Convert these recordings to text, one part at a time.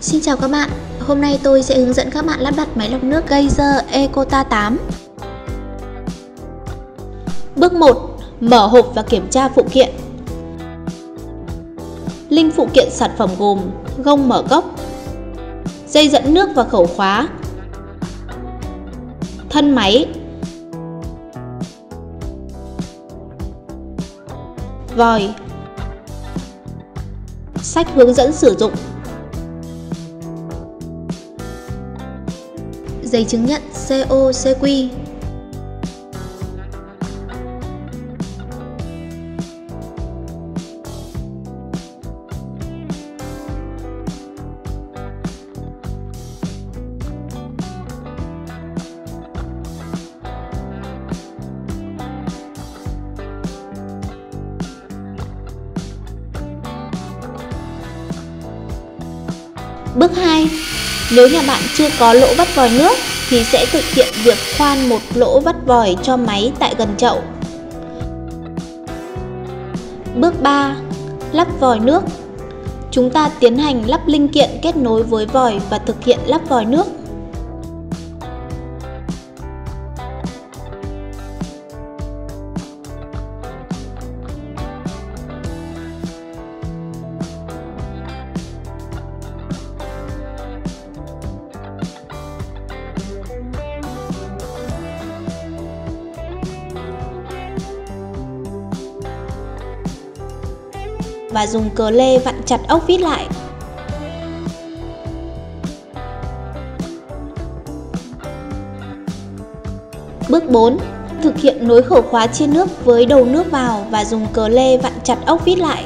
Xin chào các bạn, hôm nay tôi sẽ hướng dẫn các bạn lắp đặt máy lọc nước Geyser Ecota 8 Bước 1. Mở hộp và kiểm tra phụ kiện Linh phụ kiện sản phẩm gồm gông mở cốc Dây dẫn nước và khẩu khóa Thân máy Vòi Sách hướng dẫn sử dụng Giấy chứng nhận COCQ Bước 2. Nếu nhà bạn chưa có lỗ vắt vòi nước thì sẽ thực hiện việc khoan một lỗ vắt vòi cho máy tại gần chậu. Bước 3. Lắp vòi nước Chúng ta tiến hành lắp linh kiện kết nối với vòi và thực hiện lắp vòi nước. Và dùng cờ lê vặn chặt ốc vít lại. Bước 4. Thực hiện nối khẩu khóa chia nước với đầu nước vào và dùng cờ lê vặn chặt ốc vít lại.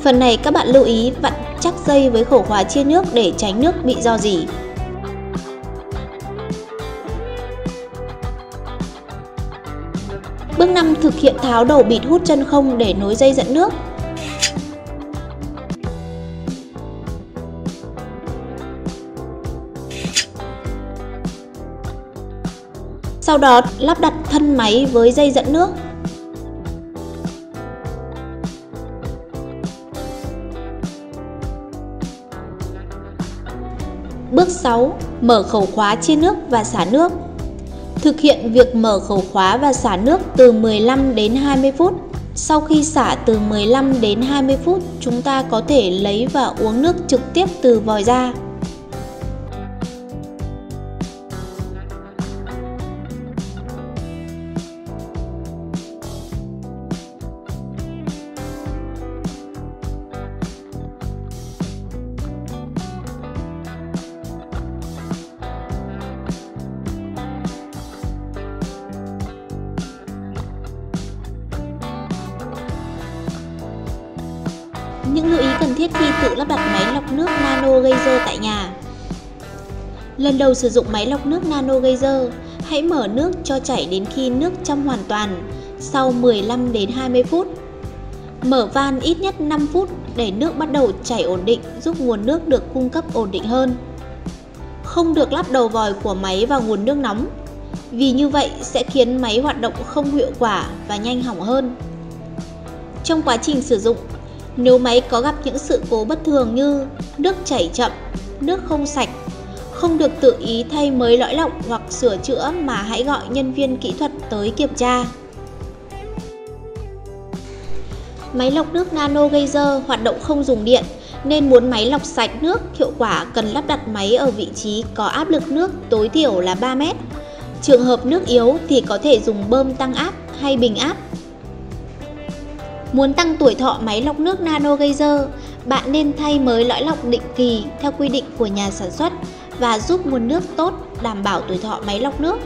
Phần này các bạn lưu ý vặn chắc dây với khẩu khóa chia nước để tránh nước bị do dỉ. 5. Thực hiện tháo đầu bịt hút chân không để nối dây dẫn nước. Sau đó, lắp đặt thân máy với dây dẫn nước. Bước 6. Mở khẩu khóa chia nước và xả nước. Thực hiện việc mở khẩu khóa và xả nước từ 15 đến 20 phút. Sau khi xả từ 15 đến 20 phút, chúng ta có thể lấy và uống nước trực tiếp từ vòi ra. Những lưu ý cần thiết khi tự lắp đặt máy lọc nước Nano Geyser tại nhà Lần đầu sử dụng máy lọc nước Nano Geyser, hãy mở nước cho chảy đến khi nước trong hoàn toàn, sau 15 đến 20 phút. Mở van ít nhất 5 phút để nước bắt đầu chảy ổn định giúp nguồn nước được cung cấp ổn định hơn. Không được lắp đầu vòi của máy vào nguồn nước nóng, vì như vậy sẽ khiến máy hoạt động không hiệu quả và nhanh hỏng hơn. Trong quá trình sử dụng, nếu máy có gặp những sự cố bất thường như nước chảy chậm, nước không sạch, không được tự ý thay mới lõi lọc hoặc sửa chữa mà hãy gọi nhân viên kỹ thuật tới kiểm tra. Máy lọc nước Nano Geyser hoạt động không dùng điện nên muốn máy lọc sạch nước hiệu quả cần lắp đặt máy ở vị trí có áp lực nước tối thiểu là 3 mét. Trường hợp nước yếu thì có thể dùng bơm tăng áp hay bình áp Muốn tăng tuổi thọ máy lọc nước Nano Geyser, bạn nên thay mới lõi lọc định kỳ theo quy định của nhà sản xuất và giúp nguồn nước tốt đảm bảo tuổi thọ máy lọc nước.